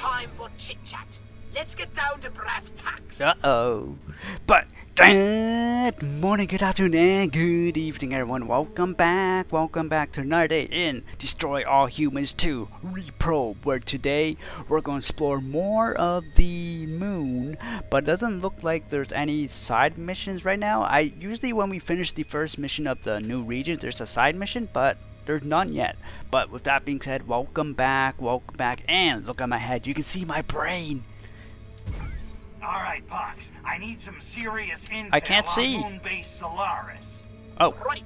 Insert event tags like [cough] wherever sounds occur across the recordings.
time for chit-chat. Let's get down to brass tacks. Uh-oh. But good morning, good afternoon, and good evening, everyone. Welcome back. Welcome back to another day in Destroy All Humans 2 Reprobe, where today we're going to explore more of the moon, but it doesn't look like there's any side missions right now. I usually when we finish the first mission of the new region, there's a side mission, but there's none yet. But with that being said, welcome back, welcome back, and look at my head. You can see my brain. All right, Pox. I need some serious intel I can't on see. Moonbase Solaris. Oh, Right.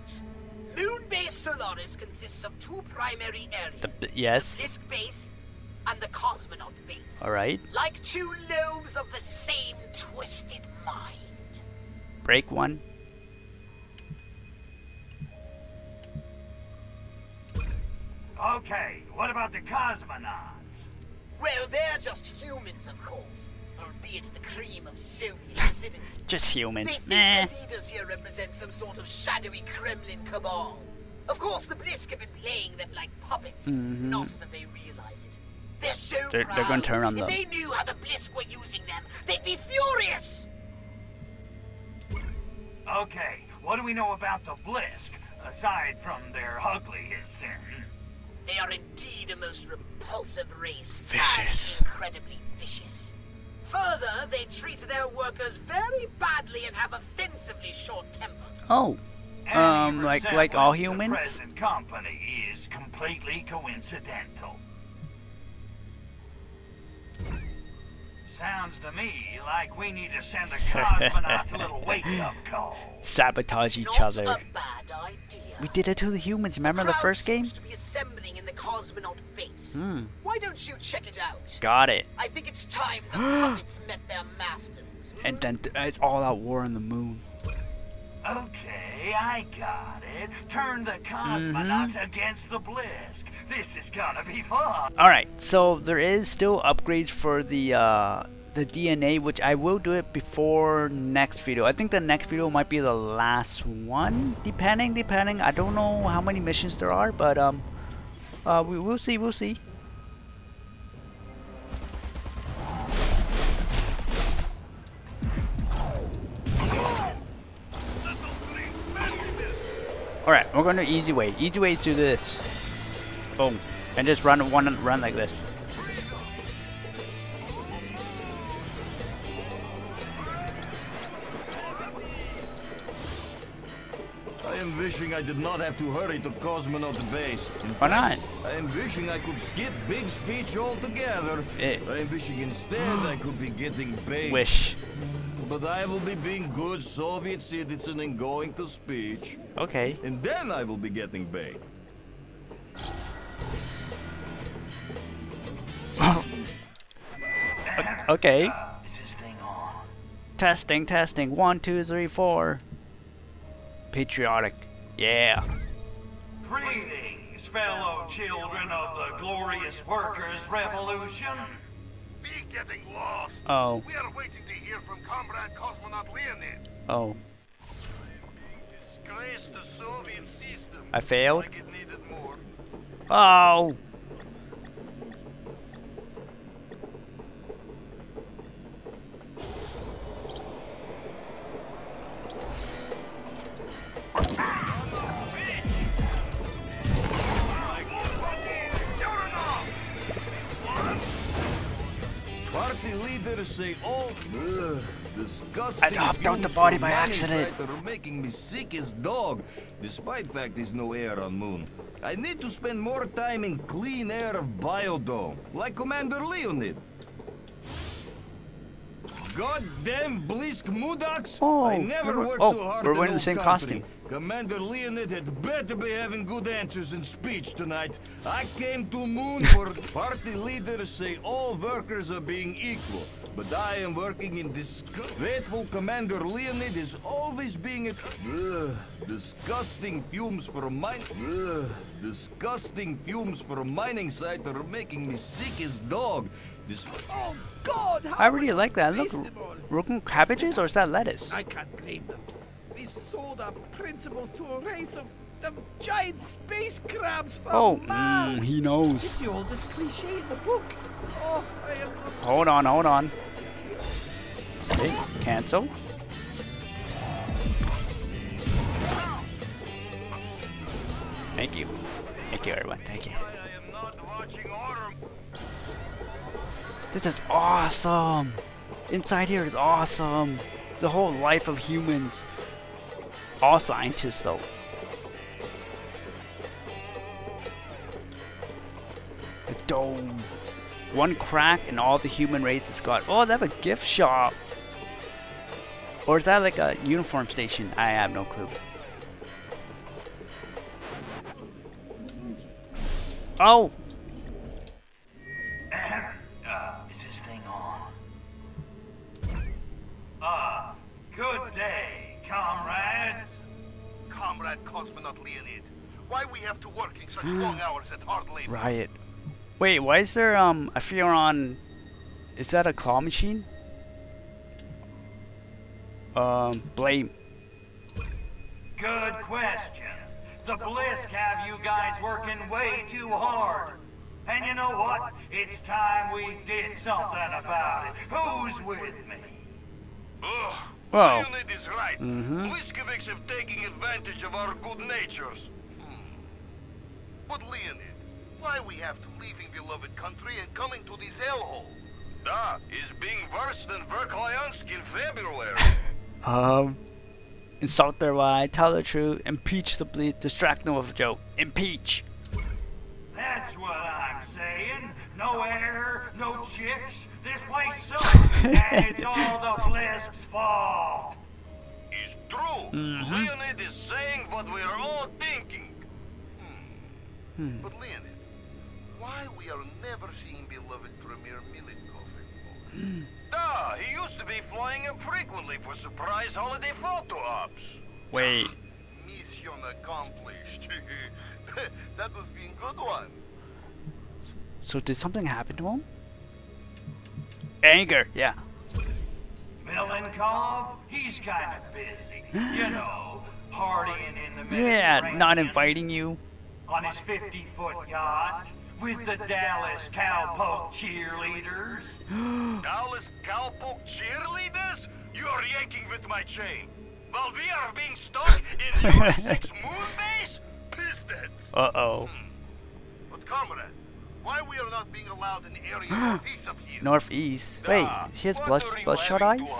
Moonbase Solaris consists of two primary areas. the, the- yes. Blisk base and the cosmonaut base. All right. Like two lobes of the same twisted mind. Break one. Okay, what about the cosmonauts? Well, they're just humans, of course. Albeit the cream of Soviet [laughs] citizens. Just humans. They think Nah. the leaders here represent some sort of shadowy Kremlin cabal. Of course, the Blisk have been playing them like puppets. Mhm. Not that they realize it. They're so They're- proud. they're gonna turn on if them. they knew how the Blisk were using them, they'd be furious. Okay, what do we know about the Blisk, aside from their ugly as sin? They are indeed a most repulsive race. Vicious. Incredibly vicious. Further, they treat their workers very badly and have offensively short tempers. Oh. Um, like- like all resemblance to humans? present company is completely coincidental. Sounds to me like we need to send the [laughs] cosmonauts a little wake-up call. Sabotage each Not other. a bad idea. We did it to the humans. Remember the Crowd first game? seems to be assembling in the cosmonaut base. Hmm. Why don't you check it out? Got it. I think it's time the [gasps] puppets met their masters. And then th- it's all out war on the moon. Okay, I got it. Turn the cosmonauts against the Blisk. This is gonna be fun. All right. So there is still upgrades for the uh, the DNA, which I will do it before next video. I think the next video might be the last one, depending, depending. I don't know how many missions there are, but um, uh, we will see. We'll see. Alright, we're going to easy way. Easy way to do this. Boom. And just run one run like this. Wishing I did not have to hurry to Cosmonaut base. In Why not? I am wishing I could skip big speech altogether. Eh. I am wishing instead I could be getting paid. Wish. But I will be being good Soviet citizen and going to speech. Okay. And then I will be getting paid. [laughs] Okay. Is this thing on? Testing, testing. One, two, three, four. Patriotic. Yeah. Greetings, fellow children of the glorious workers' revolution. Be getting lost. Oh. We are waiting to hear from Comrade Cosmonaut Leonid. Oh. Disgrace the Soviet system. I failed. Like it needed oh. Party leaders say all Ugh, disgusting. I hopped out the fumes body by accident. site Are making me sick as dog. Despite fact there's no air on moon. I need to spend more time in clean air of Biodome, like Commander Leonid. Goddamn Blisk Mudaks! Oh, I never we're- worked oh, so hard we're wearing the same country. costume. Commander Leonid had better be having good answers in speech tonight. I came to Moon [laughs] for party leaders say all workers are being equal. But I am working in this faithful Commander Leonid is always being at Ugh, disgusting fumes for a mine. Ugh, disgusting fumes for a mining site are making me sick as dog. This Oh God! I really like that. Look, Waste looking cabbages or is that lettuce? I can't blame them. We sold our principles to a race of them giant space crabs from Oh, Mars. mm, he It's knows. the oldest cliche in the book. Oh, I am. Hold on, hold on. Okay, cancel. Thank you. Thank you, everyone. Thank you. I am not watching order. This is awesome. Inside here is awesome. The whole life of humans. All scientists, though. The dome. One crack and all the human race is gone. Oh, they have a gift shop. Or is that like a uniform station? I have no clue. Oh! Riot. Wait, why is there um a fear on is that a claw machine? Um blame. Good question. The Blisk have you guys working way too hard. And you know what? It's time we did something about it. Who's with me? Ugh. Well. Leonid is right. Mhm. Bliskovics have taken advantage of our good natures. Hmm. But Leonid, why we have to leaving beloved country and coming to this hellhole? Da is being worse than Verkhoyansk in February. [laughs] Um insult their lie, tell the truth, impeach the bleed, distract them with a joke. Impeach. That's what I'm saying. No air, no chicks. This place sucks. [laughs] and it's all the Blisk's fault. is true. Mhm. Leonid is saying what we're all thinking. Hmm. Hmm. But Leonid, why we are never seeing beloved Premier Milenkov anymore? Hmm. Da, he used to be flying up frequently for surprise holiday photo ops. Wait. Mission accomplished. [laughs] that was being good one. So did something happen to him? Anger, yeah. Milenkov, he's kind of busy. You know, partying in the middle. Yeah, not inviting you. on his 50-foot yacht with the Dallas Cowpoke cheerleaders. [gasps] Dallas cowpoke cheerleaders? You're yanking with my chain. While we are being stuck in your [laughs] six moon base? Pistons. Uh oh. But comrade, why we are not being allowed in the area northeast [gasps] of here? Northeast. Wait, Da, he has blood, bloodshot eyes?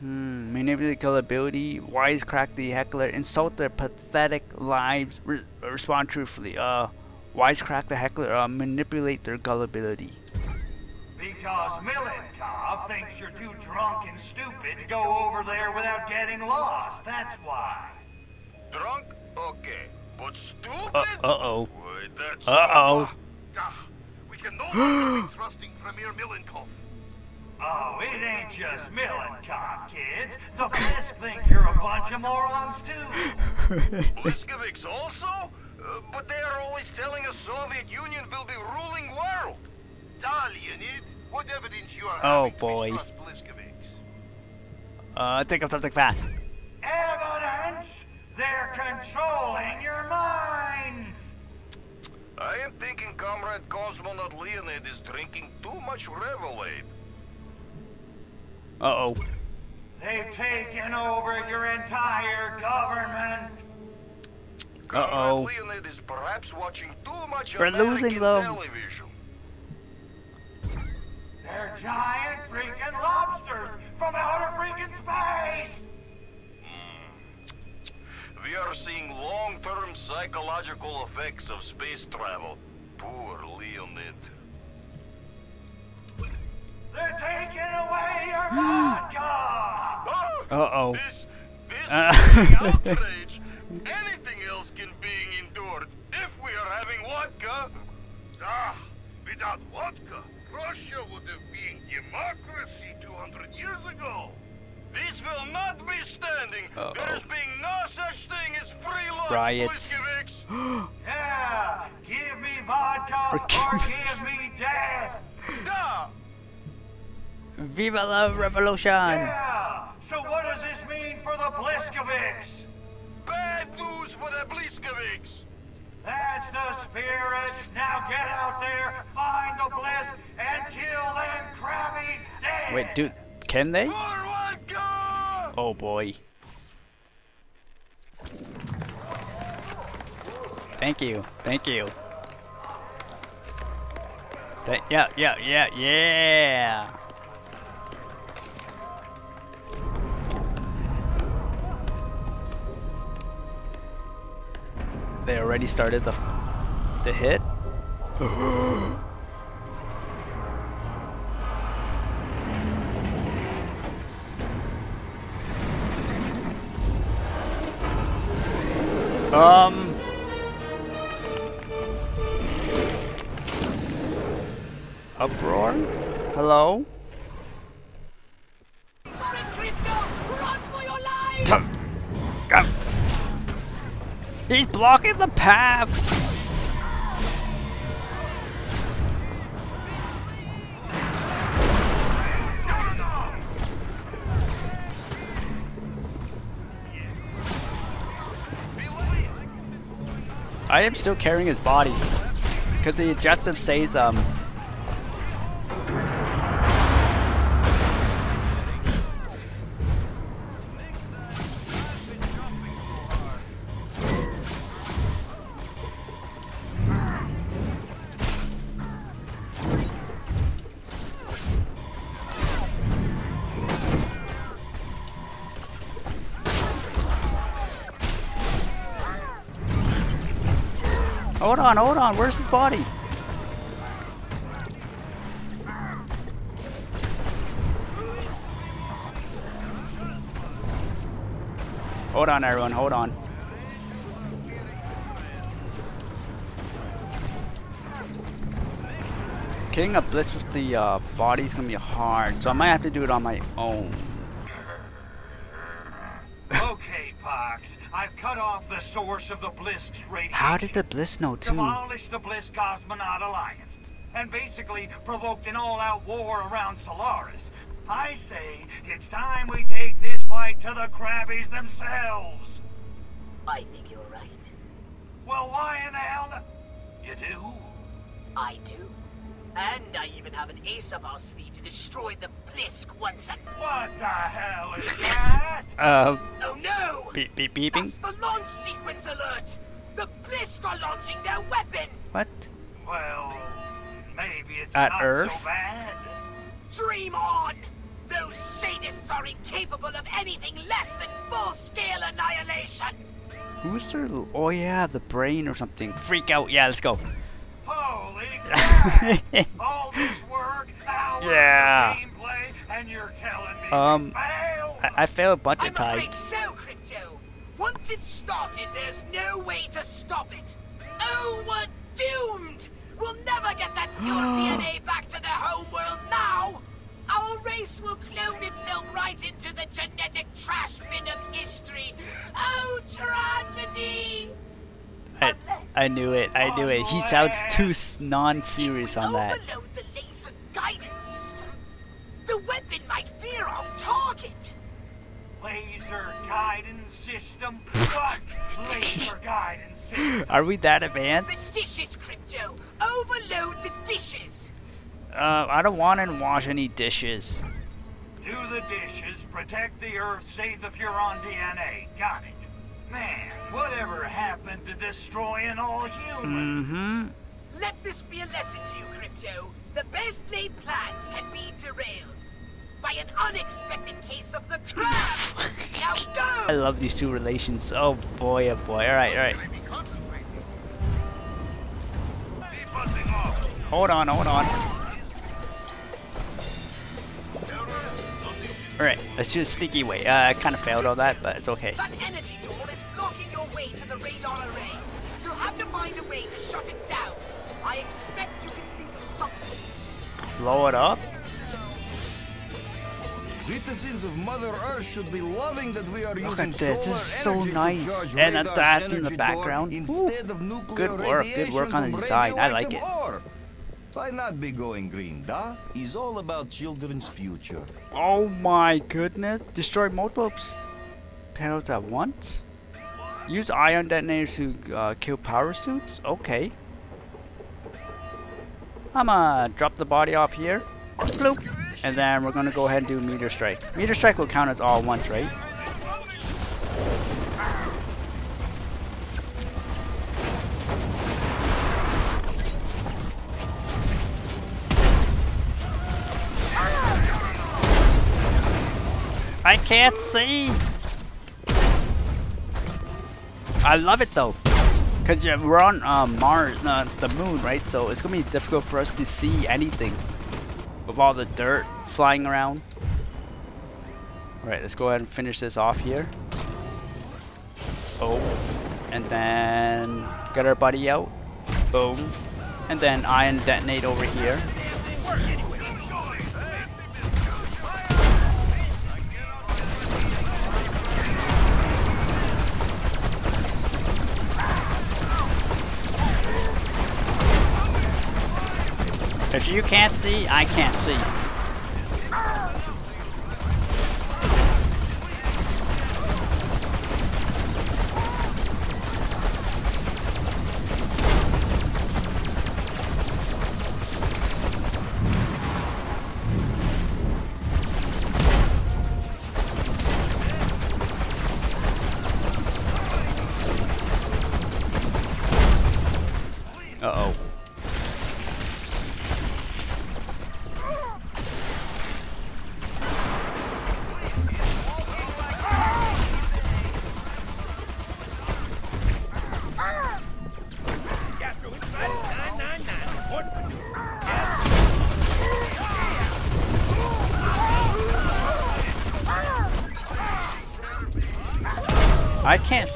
Hmm, manipulate gullibility, wisecrack the heckler, insult their pathetic lives, re respond truthfully. Uh, wisecrack the heckler, uh, manipulate their gullibility. Because Milenkov thinks you're too drunk and stupid to go over there without getting lost. That's why. Drunk? Okay. But stupid? Uh, uh-oh. Wait, that's... Uh-oh. Ah, we can no longer be [gasps] trusting Premier Milenkov. Oh, it ain't just Milenkov, kids. The Blisk think you're a bunch of morons, too. Bliskovics also? Uh, but they are always telling us Soviet Union will be ruling world. Da, Leonid, what evidence you are Oh, having to boy. mistrust Bliskovics? Uh, think of something fast. Evidence! They're controlling your minds! I am thinking Comrade Cosmonaut Leonid is drinking too much Revelade. Uh oh. They've taken over your entire government. Comrade Uh-oh. Is perhaps watching too much We're American losing them. television. They're giant freaking lobsters from outer freaking space! We are seeing long-term psychological effects of space travel. Poor Leonid. They're taking away your [gasps] vodka! Ah, Uh-oh. This, this Uh. outrage. [laughs] Anything else can be endured if we are having vodka. Ah, without vodka, Russia would have been democracy 200 years ago. This will not be standing. Uh-oh. There is being no such thing as free lunch, Riots. [gasps] Yeah! Give me vodka Or or give- give me death! Da! Viva la revolution! Yeah! So what does this mean for the Bliskovics? bad news for the Bliskoviks. That's the spirit. Now get out there, find the Blisk, and kill them crabbies dead. Wait, dude, can they? Oh boy. Thank you, thank you. Th yeah, yeah, yeah, yeah. They already started the the hit. Um. Uproar? Hello? He's blocking the path! I am still carrying his body. Because the objective says, um... Hold on, hold on, where's his body? Hold on, everyone, hold on. Getting a blitz with the uh, body is gonna be hard, so I might have to do it on my own. Okay, Pox. I've cut off the source of the Blisk's radiation. How did the bliss know too? Demolished the Blisk Cosmonaut Alliance. And basically provoked an all-out war around Solaris. I say it's time we take this fight to the Krabbies themselves. I think you're right. Well, why in the hell? You do? I do. And I even have an ace up our sleeve to destroy the Blisk once and... What the hell is [laughs] that? Uh, Oh no! beep beep beeping. That's the launch sequence alert! The Blisk are launching their weapon! What? well, maybe it's At not Earth? so bad. Dream on! Those sadists are incapable of anything less than full-scale annihilation! Who's their? Oh yeah, the brain or something. Freak out. Yeah, let's go. Holy crap! All this [laughs] work, Yeah. gameplay, you're telling Um? I, I failed a bunch I'm of times. so, Crypto! Once it's started, there's no way to stop it! Oh, we're doomed! We'll never get that [gasps] pure DNA back to the homeworld now! Our race will clone itself right into the genetic trash bin of history! Oh, tragedy! I, I knew it. I knew it. He sounds too non-serious on that. The laser guidance system. The weapon might veer off target. Laser guidance system? What laser [laughs] guidance system? Are we that advanced? The advanced? dishes, Crypto. Overload the dishes. Uh, I don't want to wash any dishes. Do the dishes, protect the Earth, save the Furon DNA. Got it. Man, whatever happened to destroying all humans? Mm-hmm. Let this be a lesson to you, Crypto. The best laid plans can be derailed by an unexpected case of the crab. now I love these two relations. Oh boy, oh boy. All right, all right. Keep busting off. Hold on, hold on. All right, let's do a sneaky way. Uh, I kind of failed all that, but it's okay. That energy door to the radar array. You'll have to find a way to shut it down. I expect you can think of something. Blow it up. Citizens of Mother Earth should be loving that we are Look using at this, this is so energy to nice. charge And that- radar's that's in the background. Ooh. Instead of nuclear Good work, good work on the radiation design. I like it. ore. Why not be going green, da? Is all about children's future. Oh my goodness! Destroy multiple s- panels at once. Use ion detonators to uh, kill power suits? Okay. I'ma drop the body off here. Bloop. And then we're gonna go ahead and do meteor strike. Meteor strike will count as all once, right? I can't see. I love it though, cause yeah, we're on uh, Mars, uh, the moon, right? So it's gonna be difficult for us to see anything with all the dirt flying around. All right, let's go ahead and finish this off here. Oh, and then get our buddy out. Boom, and then ion detonate over here. If you can't see, I can't see.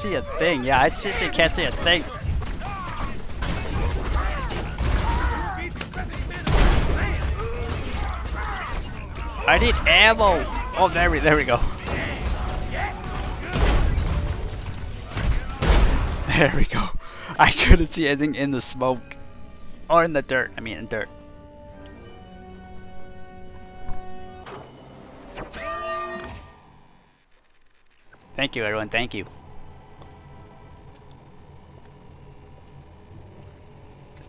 See a thing. Yeah, I seriously can't see a thing. I need ammo. Oh, there we, there we go. [laughs] There we go. I couldn't see anything in the smoke. Or in the dirt. I mean, in dirt. Thank you, everyone. Thank you.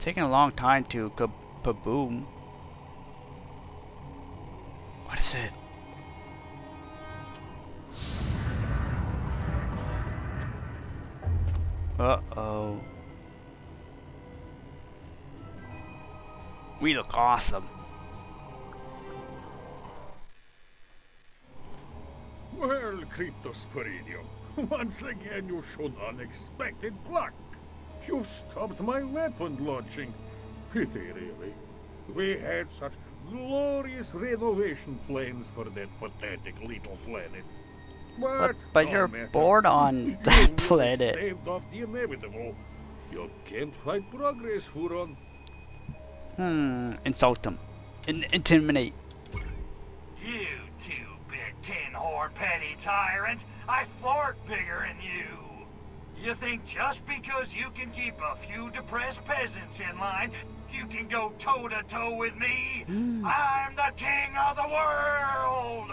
Taking a long time to kaboom. What is it? Uh-oh. We look awesome. Well, Cryptosporidium, once again you showed unexpected pluck. You've stopped my weapon launching. Pity, really. We had such glorious renovation plans for that pathetic little planet. But, but no you're matter. bored on [laughs] You that will planet. staved off the inevitable. You can't fight progress, Furon. Hmm. Insult them. In intimidate. You two-bit tin-horde petty tyrant! I fart bigger than you! You think just because you can keep a few depressed peasants in line, you can go toe-to-toe with me? I'm the king of the world!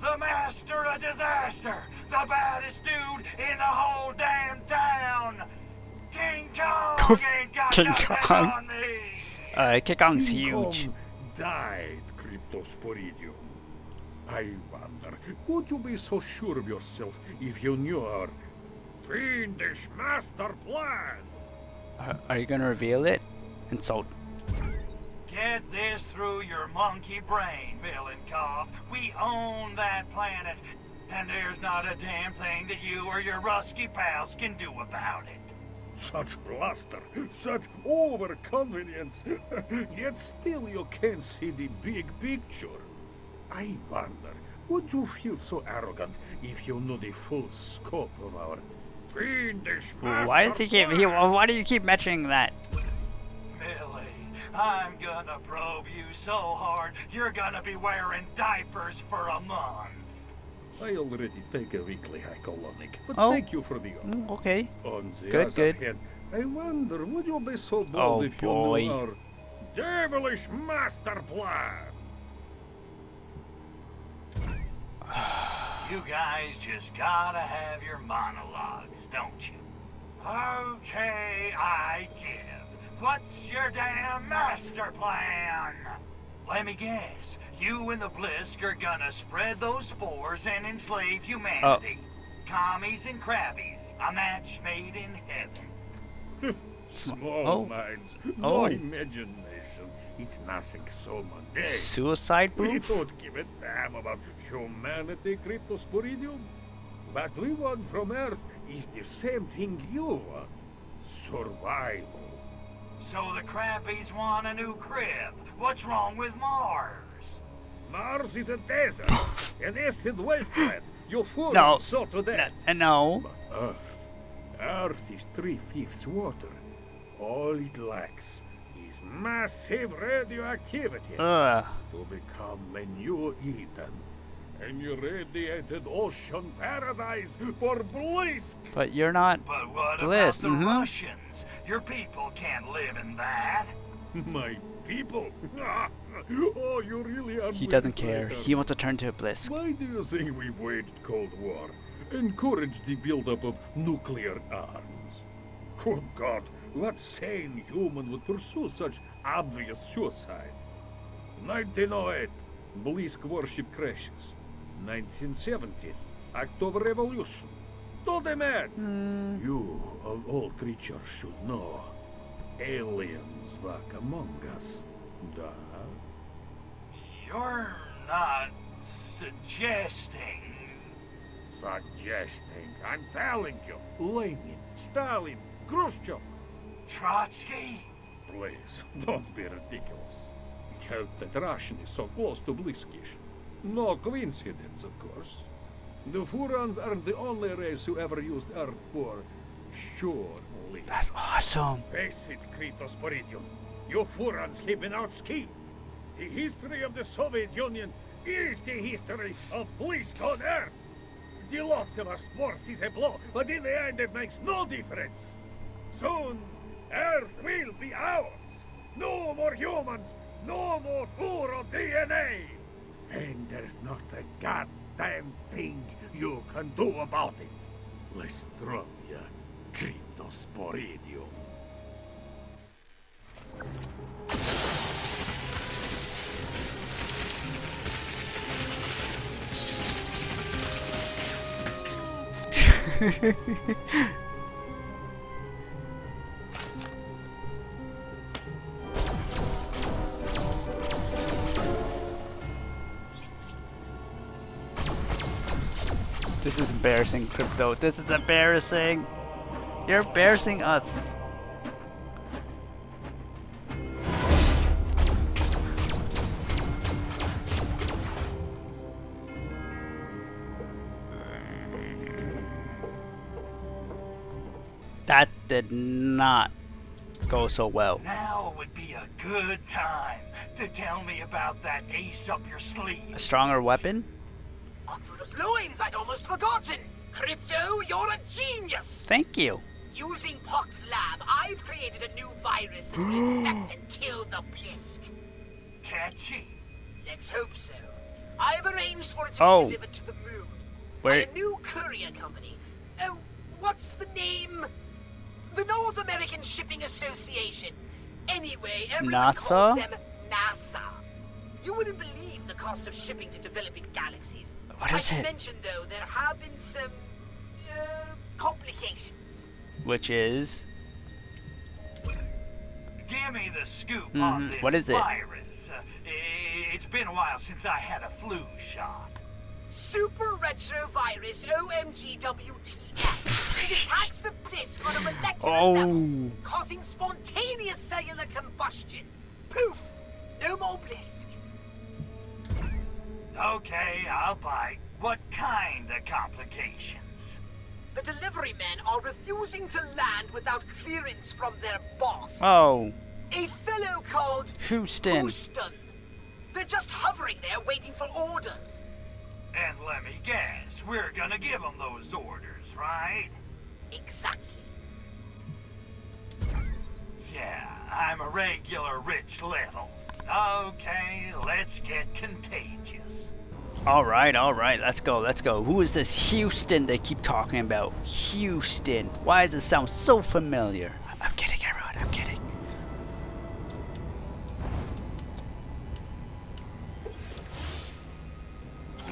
The master of disaster! The baddest dude in the whole damn town! King Kong ain't got King Kong. on me! Uh, King Kong's King huge. Kong died, Cryptosporidium. I wonder, would you be so sure of yourself if you knew our fiendish master plan? Uh, are you gonna reveal it? Insult. Get this through your monkey brain, Villain Cobb. We own that planet, and there's not a damn thing that you or your rusky pals can do about it. Such bluster, such overconfidence, [laughs] yet still you can't see the big picture. I wonder, would you feel so arrogant if you knew the full scope of our fiendish master Why does he keep? He, why do you keep mentioning that? Millie, I'm gonna probe you so hard, you're gonna be wearing diapers for a month. I already take a weekly hycolonic, but Oh. thank you for the offer. Mm, okay. On the Good, other good. hand, I wonder, would you be so bold Oh, if you boy. knew our devilish master plan? You guys just gotta have your monologues, don't you? Okay, I give. What's your damn master plan? Let me guess. You and the Blisk are gonna spread those spores and enslave humanity. Oh. Commies and crabbies. A match made in heaven. Hmm. Small Oh. minds, Oh. no imagination. It's nothing so mundane. Suicide We booth? don't give a damn about humanity, Cryptosporidium. What we want from Earth is the same thing you want. Survival. So the crabbies want a new crib. What's wrong with Mars? Mars is a desert, an acid wasteland. You fool No. so to that. No. Earth. Earth is three-fifths water. All it lacks is massive radioactivity to become a new Eden. An irradiated ocean paradise for Blisk. But you're not. But what Bliss, about the mhm. Russians? Your people can't live in that. [laughs] My people. [laughs] oh, you really are. He doesn't care. He wants to turn to a blisk. Why do you think we've waged Cold War? Encouraged the buildup of nuclear arms? Good God, what sane human would pursue such obvious suicide? 1908, Blisk warship crashes. 1917, October Revolution. To the man! Hmm. You, of all creatures, should know. Aliens walk among us. Da? You're not suggesting. Suggesting. I'm telling you. Lenin, Stalin, Khrushchev. Trotsky? Please, [laughs] don't be ridiculous. It helped that Russian is so close to Bliskish. No coincidence, of course. The Furons aren't the only race who ever used Earth for surely. That's awesome. Face it, Cryptosporidium. You Furons have been out schemed. The history of the Soviet Union is the history of Blisk on Earth. The loss of our sports is a blow, but in the end it makes no difference. Soon, Earth will be ours. No more humans, no more Furon DNA. And there's not a goddamn thing you can do about it. Lestrovia Cryptosporidium. [laughs] embarrassing, Crypto. This is embarrassing. You're embarrassing us. That did not go so well. Now would be a good time to tell me about that ace up your sleeve. A stronger weapon? Arcturus loins, I'd almost forgotten. Crypto, you're a genius. Thank you. Using Pox Lab, I've created a new virus that will infect and kill the Blisk. Catchy. Let's hope so. I've arranged for it to Oh. be delivered to the moon Where? by a new courier company. Oh, what's the name? The North American Shipping Association. Anyway, everyone NASA? calls them NASA. You wouldn't believe the cost of shipping to developing galaxies. What I is should it? mention, though, there have been some complications. Which is Give me the scoop Mhm. on this What is it? virus. Uh, it's been a while since I had a flu shot. Super Retrovirus OMGWTF. it attacks the Blisk on a molecular Oh. level, causing spontaneous cellular combustion. Poof! No more Blisk. Okay, I'll bite. What kind of complications? The delivery men are refusing to land without clearance from their boss, oh a fellow called Houston. Houston. They're just hovering there waiting for orders. And let me guess, we're gonna give them those orders, right? Exactly. Yeah, I'm a regular rich little. Okay, let's get contagious. All right, all right, let's go, let's go. Who is this Houston they keep talking about? Houston. Why does it sound so familiar? I- I'm kidding, everyone. I'm kidding.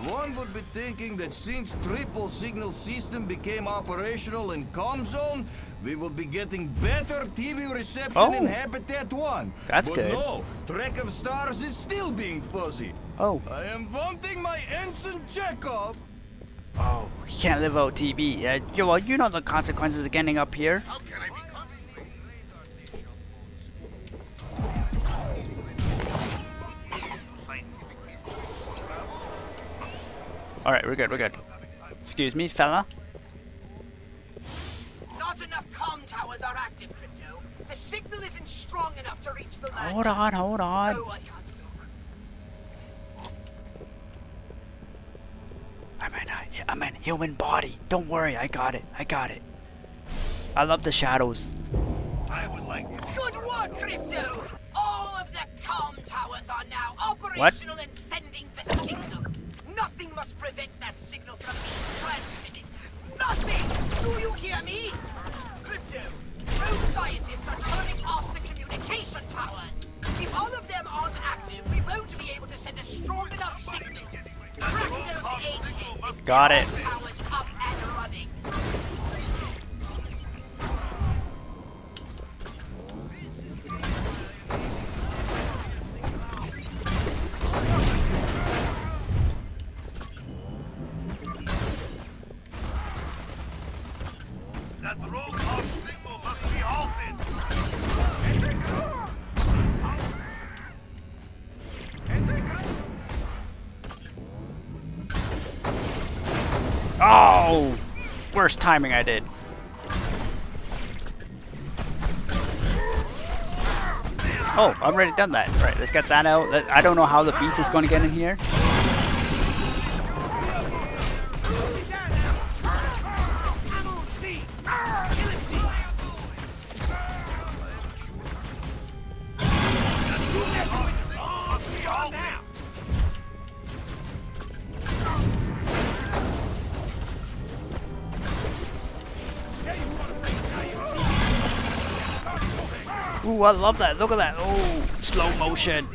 One would be thinking that since triple signal system became operational in Com Zone, we will be getting better TV reception in Oh. Habitat 1. That's but good. no, Trek of Stars is still being fuzzy. Oh, I am wanting my Ensign Chekhov. oh, you can't live out TV. Uh, you- well, you know the consequences of getting up here. How can I be confident? All right, we're good, we're good. Excuse me, fella. Not enough comm towers are active, Crypto. The signal isn't strong enough to reach the land. Hold on, hold on. Oh, I can't look. I'm in a, I'm in human body. Don't worry, I got it. I got it. I love the shadows. I would like Good work, Crypto! All of the comm towers are now operational and sending the signal. Nothing must prevent that signal from being transmitted. Nothing! Do you hear me? Crypto, those scientists are turning off the communication towers. If all of them aren't active, we won't be able to send a strong enough signal. Crack those eight Got it. those towers up and running. that roll worst timing I did. Oh, I've already done that. Right, let's get that out. I don't know how the beast is going to get in here. I love that. Look at that. Oh, slow motion.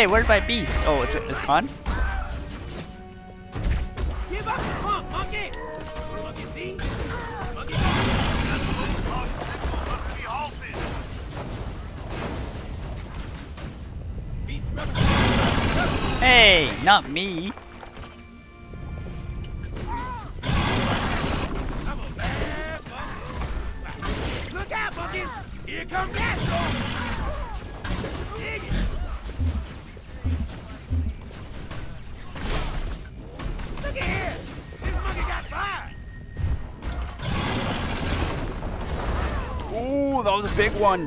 Hey, where's my beast? Oh, it's it's gone. Was a big one. [gasps]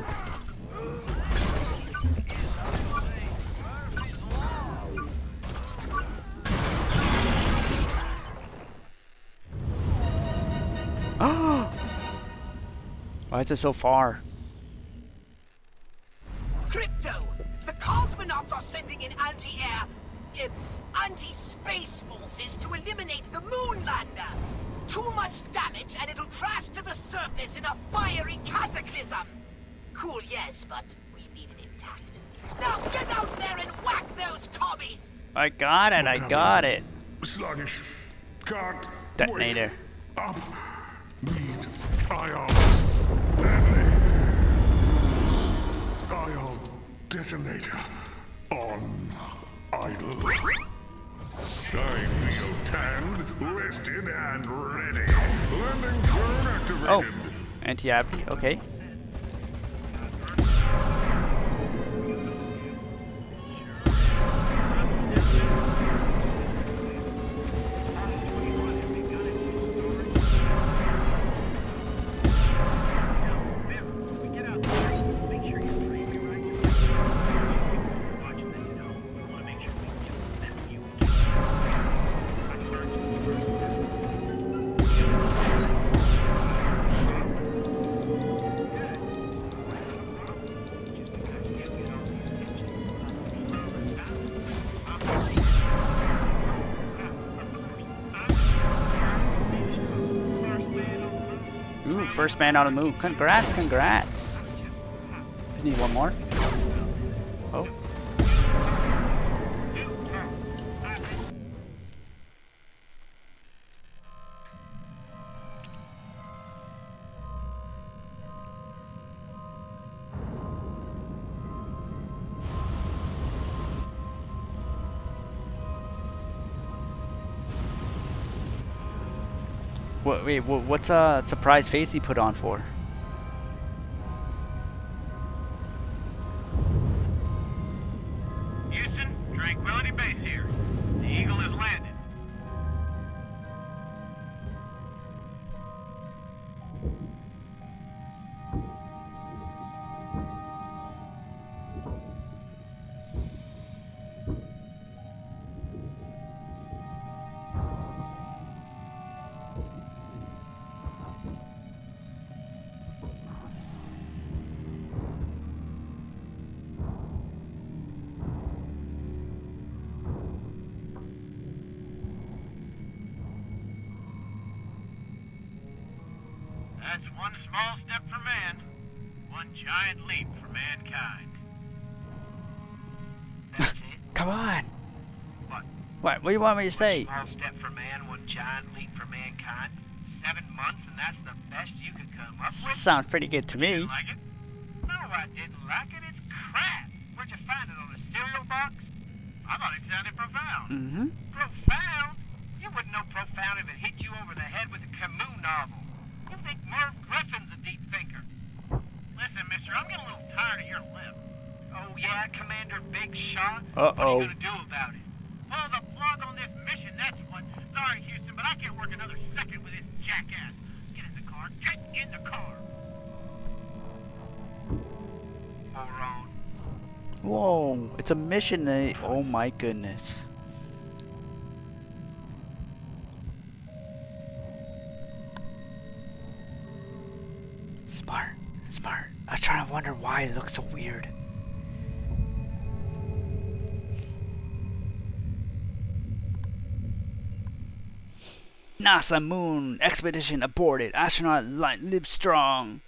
Why is it so far? Got it, I got it. Sluggish. Can't. Detonator. Up. Need ions. Badly. Ion detonator. On idle. I feel tanned, rested, and ready. Landing drone activated. Oh, anti-gravity. Okay. First man on the move. Congrats, congrats. I need one more. What, wait, wha- what's a surprise face he put on for? Giant leap for mankind. That's it. [laughs] Come on! What? What, what do you want me to say? Small step for man, one giant leap for mankind. Seven months, and that's the best you could come up with. Sounds pretty good to me. Didn't like it? No, I didn't like it. It's crap. Where'd you find it on a cereal box? I thought it sounded profound. Mm-hmm. Profound? You wouldn't know profound if it hit you over the head with a Camus novel. You think Merv Griffin's a deep thinker. Listen, mister, I'm getting a little tired of your lip. Oh, yeah, Commander Big Shot? What are Uh-oh. you gonna do about it? Pull the plug on this mission, that's what. Sorry, Houston, but I can't work another second with this jackass. Get in the car. Get in the car. Moron. Whoa, it's a mission. eh? Oh my goodness. Trying to wonder why it looks so weird. NASA moon expedition aborted. Astronaut li- live strong.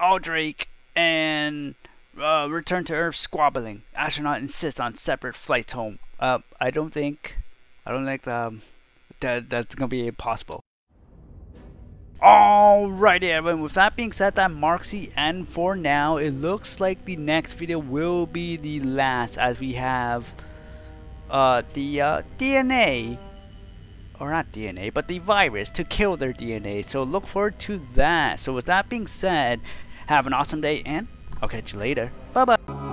Aldrake and uh, return to Earth squabbling. Astronaut insists on separate flights home. Uh, I don't think, I don't think um, that that's gonna be impossible. Alrighty everyone, with that being said that marks the end for now. It looks like the next video will be the last as we have uh, the uh, DNA or not DNA, but the virus to kill their DNA. So look forward to that. So with that being said, have an awesome day and I'll catch you later. Bye bye.